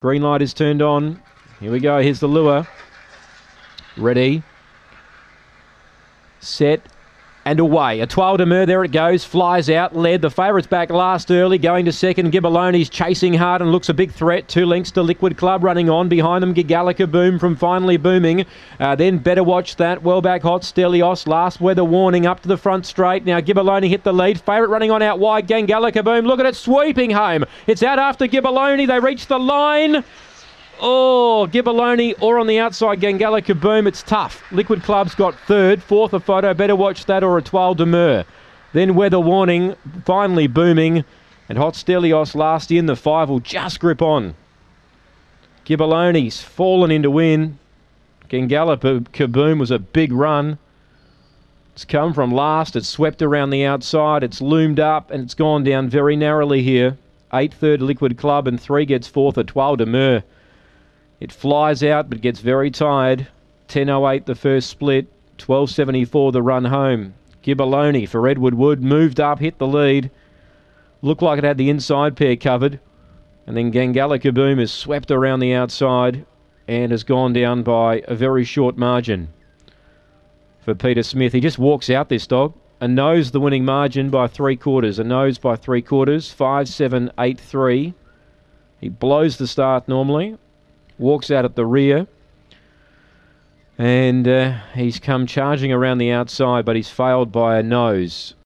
Green light is turned on. Here we go. Here's the lure. Ready. Set. And away. A 12 Demur, there it goes. Flies out, led. The favourites back last early, going to second. Gibbaloni's chasing hard and looks a big threat. Two lengths to Liquid Club running on. Behind them, Gigalica Boom from Finally Booming. Uh, then Better Watch That. Well back hot, Stelios. Last weather warning up to the front straight. Now Gibbaloni hit the lead. Favourite running on out wide. Gangalica Boom. Look at it sweeping home. It's out after Gibbaloni. They reach the line. Oh, Gibbaloni or on the outside, Gangala Kaboom. It's tough. Liquid Club's got third. Fourth, a photo. Better watch that or a Twile Demur. Then weather warning, finally booming. And Hot Stelios last in. The five will just grip on. Gibbaloni's fallen into win. Gangala Kaboom was a big run. It's come from last. It's swept around the outside. It's loomed up and it's gone down very narrowly here. Eight third Liquid Club and three gets fourth a Twile Demur. It flies out but gets very tired. 10.08 the first split, 12.74 the run home. Gibbaloni for Edward Wood moved up, hit the lead. Looked like it had the inside pair covered. And then Gangala Kaboom is swept around the outside and has gone down by a very short margin for Peter Smith. He just walks out this dog and knows the winning margin by three quarters. A nose by three quarters, five, seven, eight, three. He blows the start normally walks out at the rear. And uh, he's come charging around the outside, but he's failed by a nose.